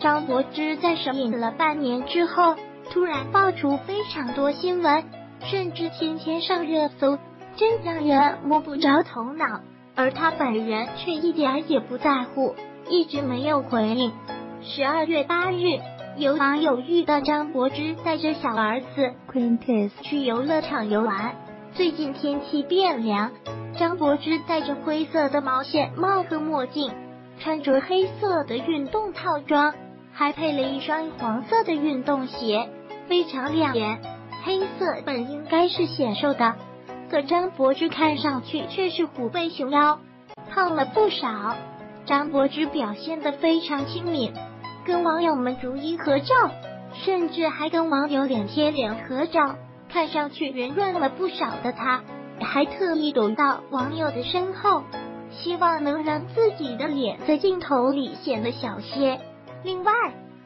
张柏芝在神隐了半年之后，突然爆出非常多新闻，甚至天天上热搜，真让人摸不着头脑。而他本人却一点也不在乎，一直没有回应。十二月八日，有网友遇到张柏芝带着小儿子 Quintus 去游乐场游玩。最近天气变凉，张柏芝戴着灰色的毛线帽和墨镜，穿着黑色的运动套装，还配了一双黄色的运动鞋，非常亮眼。黑色本应该是显瘦的。可张柏芝看上去却是虎背熊腰，胖了不少。张柏芝表现的非常亲民，跟网友们逐一合照，甚至还跟网友脸贴脸合照。看上去圆润了不少的她，还特意躲到网友的身后，希望能让自己的脸在镜头里显得小些。另外，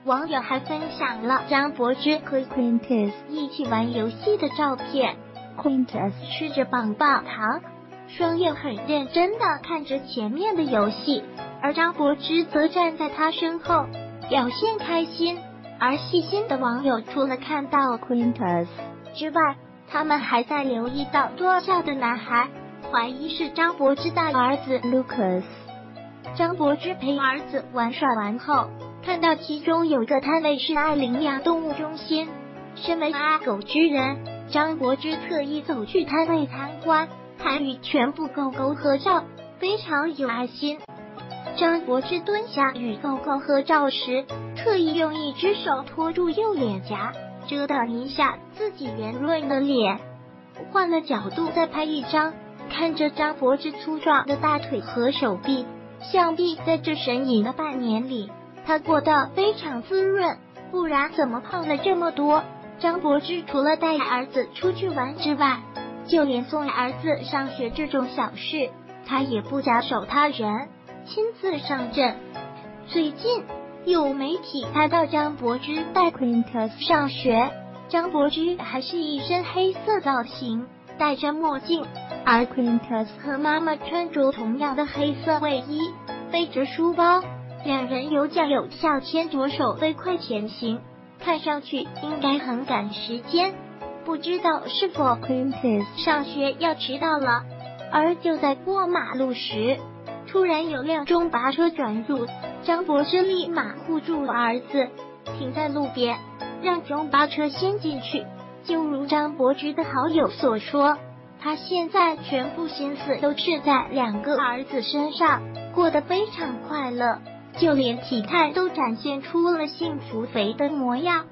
网友还分享了张柏芝和 Quintus 一起玩游戏的照片。Quintus 吃着棒棒糖，双眼很认真的看着前面的游戏，而张柏芝则站在他身后，表现开心。而细心的网友除了看到 Quintus 之外，他们还在留意到桌下的男孩，怀疑是张柏芝的儿子 Lucas。张柏芝陪儿子玩耍完后，看到其中有个摊位是爱领养动物中心，身为阿狗之人。张柏芝特意走去摊位参观，还与全部狗狗合照，非常有爱心。张柏芝蹲下与狗狗合照时，特意用一只手托住右脸颊，遮挡一下自己圆润的脸。换了角度再拍一张，看着张柏芝粗壮的大腿和手臂，想必在这神隐的半年里，他过得非常滋润，不然怎么胖了这么多？张柏芝除了带儿子出去玩之外，就连送儿子上学这种小事，她也不假手他人，亲自上阵。最近有媒体拍到张柏芝带 Quintus 上学，张柏芝还是一身黑色造型，戴着墨镜，而 Quintus 和妈妈穿着同样的黑色卫衣，背着书包，两人有讲有笑，牵着手飞快前行。看上去应该很赶时间，不知道是否 Princess 上学要迟到了。而就在过马路时，突然有辆中巴车转入，张柏芝立马护住了儿子，停在路边，让中巴车先进去。就如张柏芝的好友所说，他现在全部心思都是在两个儿子身上，过得非常快乐。就连体态都展现出了幸福肥的模样。